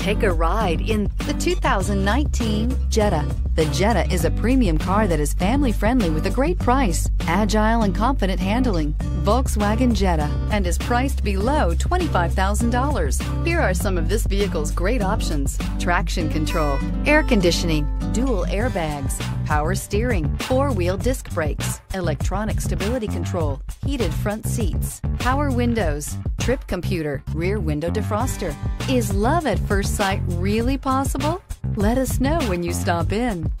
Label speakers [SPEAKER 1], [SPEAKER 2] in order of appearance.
[SPEAKER 1] Take a ride in the 2019 Jetta. The Jetta is a premium car that is family friendly with a great price, agile and confident handling. Volkswagen Jetta and is priced below $25,000. Here are some of this vehicle's great options. Traction control, air conditioning, dual airbags, power steering, four-wheel disc brakes, electronic stability control, heated front seats, power windows, trip computer, rear window defroster. Is love at first sight really possible? Let us know when you stop in.